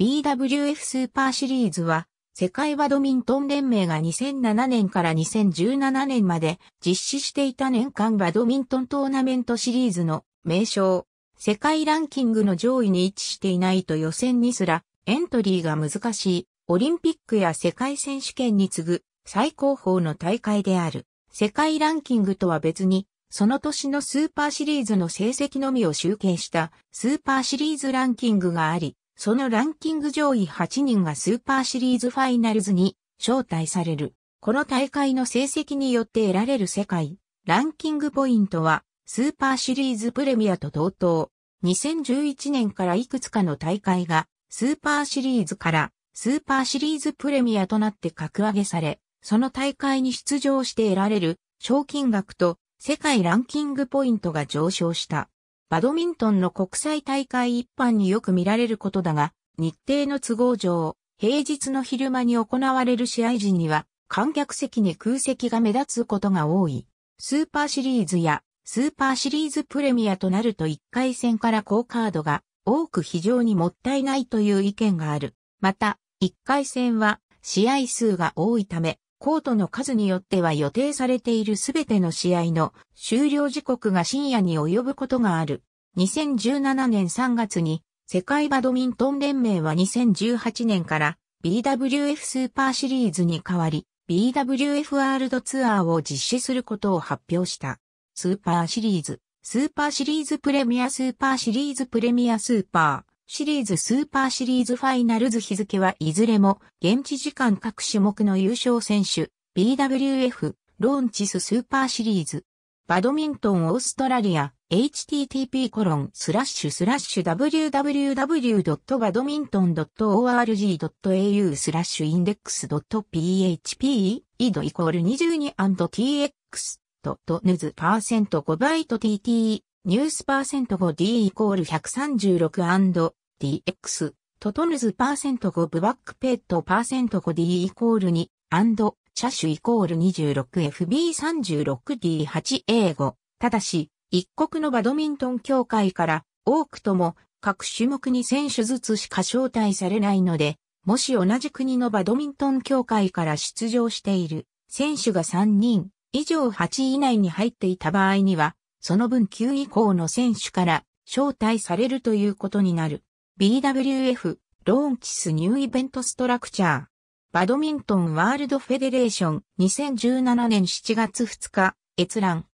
BWF スーパーシリーズは、世界バドミントン連盟が2007年から2017年まで実施していた年間バドミントントーナメントシリーズの名称。世界ランキングの上位に位置していないと予選にすらエントリーが難しいオリンピックや世界選手権に次ぐ最高峰の大会である。世界ランキングとは別にその年のスーパーシリーズの成績のみを集計したスーパーシリーズランキングがあり、そのランキング上位8人がスーパーシリーズファイナルズに招待される。この大会の成績によって得られる世界、ランキングポイントは、スーパーシリーズプレミアと同等。2011年からいくつかの大会が、スーパーシリーズからスーパーシリーズプレミアとなって格上げされ、その大会に出場して得られる賞金額と世界ランキングポイントが上昇した。バドミントンの国際大会一般によく見られることだが、日程の都合上、平日の昼間に行われる試合時には、観客席に空席が目立つことが多い。スーパーシリーズやスーパーシリーズプレミアとなると1回戦から高カードが多く非常にもったいないという意見がある。また、1回戦は試合数が多いため、コートの数によっては予定されているすべての試合の終了時刻が深夜に及ぶことがある。2017年3月に世界バドミントン連盟は2018年から BWF スーパーシリーズに代わり BWF ワールドツアーを実施することを発表した。スーパーシリーズ、スーパーシリーズプレミアスーパーシリーズプレミアスーパー、シリーズスーパーシリーズファイナルズ日付はいずれも現地時間各種目の優勝選手 BWF Launches Super Series。バドミントンオーストラリア http コロンスラッシュスラッシュ www.badminton.org.au スラッシュインデックス .php イドイコール 22&tx ドットヌズパーセント5バイト tt ニュースパーセント 5d イコール 136& dx、トトヌズパーセント5ブバックペットパーセント 5d イコール2、アンド、チャシュイコール 26fb36d8 英語。ただし、一国のバドミントン協会から多くとも各種目に選手ずつしか招待されないので、もし同じ国のバドミントン協会から出場している選手が3人以上8位以内に入っていた場合には、その分9以降の選手から招待されるということになる。BWF、 launches new event structure。Badminton World Federation 2017年7月2日、閲覧。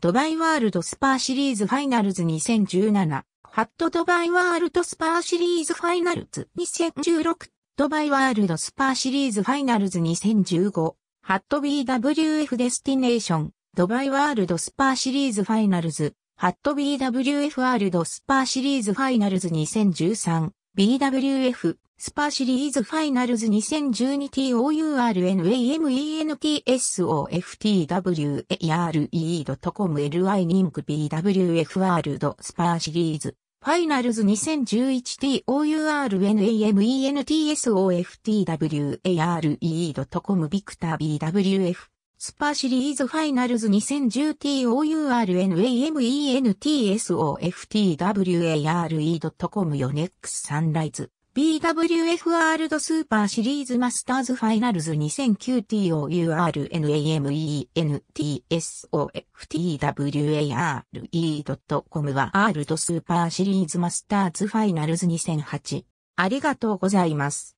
Dubai World Superseries Finals 2017。ハット Dubai World Superseries Finals 2016。Dubai World Superseries Finals 2015。ハット BWF Destination。Dubai World Superseries Finals。ハット BWF World Superseries Finals 2013、BWF Superseries Finals 2012 TOURNAMENTSOFTWARE.com LI NING BWF World Superseries Finals 2011 TOURNAMENTSOFTWARE.com VICTOR BWF Superseries Finals 2010 TOURNAMENTSOFTWARE.com YONEX Sunrise。BWF World Superseries Masters Finals 2009 TOURNAMENTSOFTWARE.com は World Superseries Masters Finals 2008ありがとうございます。